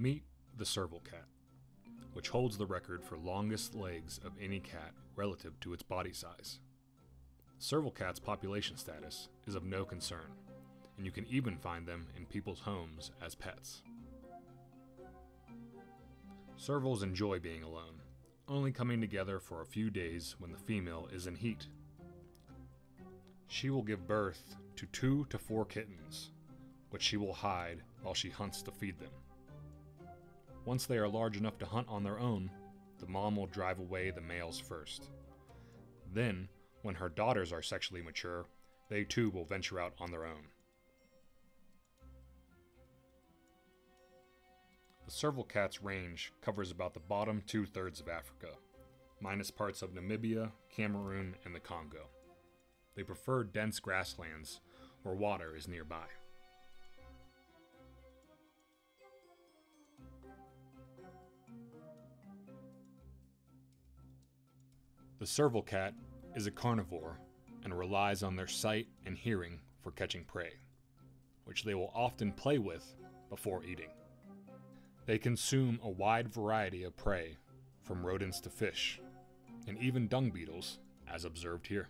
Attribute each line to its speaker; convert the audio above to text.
Speaker 1: Meet the serval cat, which holds the record for longest legs of any cat relative to its body size. Serval cats' population status is of no concern, and you can even find them in people's homes as pets. Servals enjoy being alone, only coming together for a few days when the female is in heat. She will give birth to two to four kittens, which she will hide while she hunts to feed them. Once they are large enough to hunt on their own, the mom will drive away the males first. Then, when her daughters are sexually mature, they too will venture out on their own. The serval cat's range covers about the bottom two thirds of Africa, minus parts of Namibia, Cameroon, and the Congo. They prefer dense grasslands where water is nearby. The serval cat is a carnivore and relies on their sight and hearing for catching prey, which they will often play with before eating. They consume a wide variety of prey, from rodents to fish, and even dung beetles, as observed here.